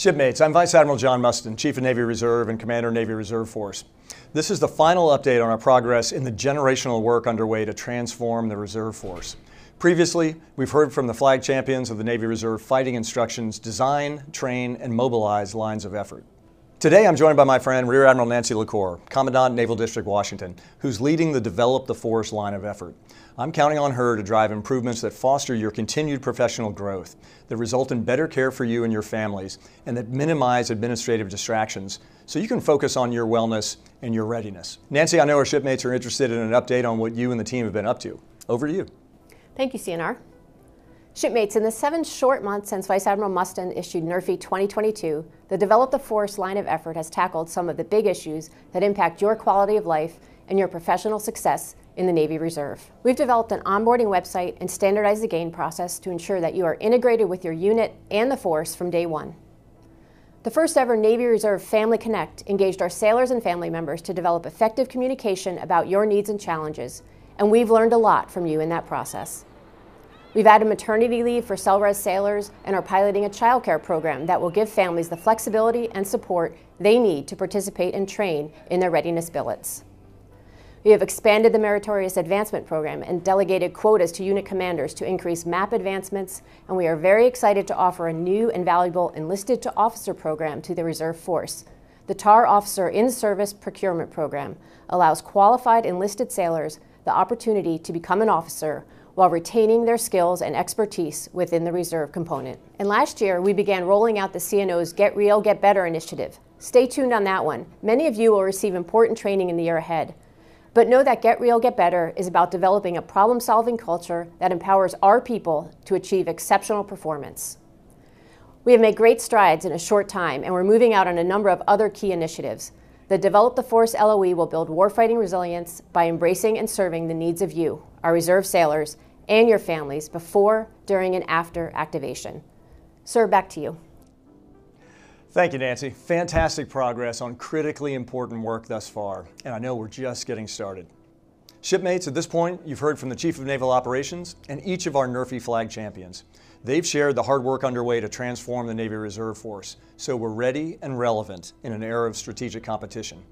Shipmates, I'm Vice Admiral John Mustin, Chief of Navy Reserve and Commander Navy Reserve Force. This is the final update on our progress in the generational work underway to transform the Reserve Force. Previously, we've heard from the flag champions of the Navy Reserve fighting instructions design, train, and mobilize lines of effort. Today I'm joined by my friend Rear Admiral Nancy Lacore, Commandant Naval District Washington, who's leading the Develop the Force line of effort. I'm counting on her to drive improvements that foster your continued professional growth, that result in better care for you and your families, and that minimize administrative distractions so you can focus on your wellness and your readiness. Nancy, I know our shipmates are interested in an update on what you and the team have been up to. Over to you. Thank you, CNR. Shipmates, in the seven short months since Vice Admiral Mustin issued NRFI 2022, the Develop the Force line of effort has tackled some of the big issues that impact your quality of life and your professional success in the Navy Reserve. We've developed an onboarding website and standardized the GAIN process to ensure that you are integrated with your unit and the force from day one. The first ever Navy Reserve Family Connect engaged our sailors and family members to develop effective communication about your needs and challenges, and we've learned a lot from you in that process. We've added maternity leave for SELRES sailors and are piloting a childcare program that will give families the flexibility and support they need to participate and train in their readiness billets. We have expanded the Meritorious Advancement Program and delegated quotas to unit commanders to increase MAP advancements, and we are very excited to offer a new and valuable Enlisted to Officer program to the Reserve Force. The TAR Officer In-Service Procurement Program allows qualified enlisted sailors the opportunity to become an officer while retaining their skills and expertise within the reserve component. And last year, we began rolling out the CNO's Get Real, Get Better initiative. Stay tuned on that one. Many of you will receive important training in the year ahead. But know that Get Real, Get Better is about developing a problem solving culture that empowers our people to achieve exceptional performance. We have made great strides in a short time, and we're moving out on a number of other key initiatives. The Develop the Force LOE will build warfighting resilience by embracing and serving the needs of you, our reserve sailors, and your families before, during, and after activation. Sir, back to you. Thank you, Nancy. Fantastic progress on critically important work thus far, and I know we're just getting started. Shipmates, at this point, you've heard from the Chief of Naval Operations and each of our NRFI flag champions. They've shared the hard work underway to transform the Navy Reserve Force, so we're ready and relevant in an era of strategic competition.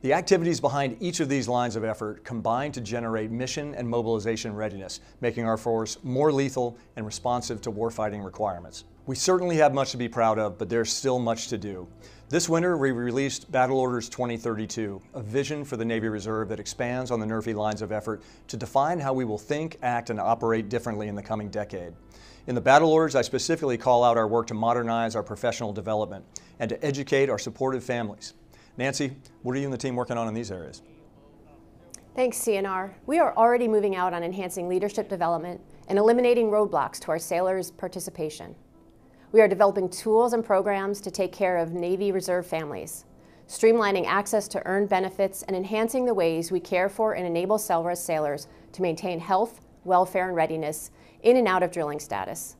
The activities behind each of these lines of effort combine to generate mission and mobilization readiness, making our force more lethal and responsive to warfighting requirements. We certainly have much to be proud of, but there's still much to do. This winter, we released Battle Orders 2032, a vision for the Navy Reserve that expands on the NRFI lines of effort to define how we will think, act, and operate differently in the coming decade. In the battle orders, I specifically call out our work to modernize our professional development and to educate our supportive families. Nancy, what are you and the team working on in these areas? Thanks, CNR. We are already moving out on enhancing leadership development and eliminating roadblocks to our sailors' participation. We are developing tools and programs to take care of Navy Reserve families, streamlining access to earned benefits and enhancing the ways we care for and enable sailors to maintain health, welfare, and readiness in and out of drilling status.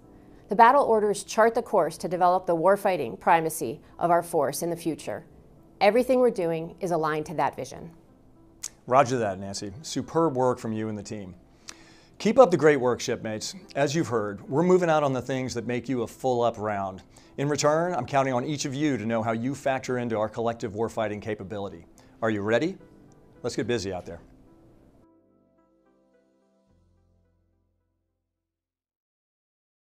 The battle orders chart the course to develop the warfighting primacy of our force in the future Everything we're doing is aligned to that vision. Roger that, Nancy. Superb work from you and the team. Keep up the great work, shipmates. As you've heard, we're moving out on the things that make you a full up round. In return, I'm counting on each of you to know how you factor into our collective warfighting capability. Are you ready? Let's get busy out there.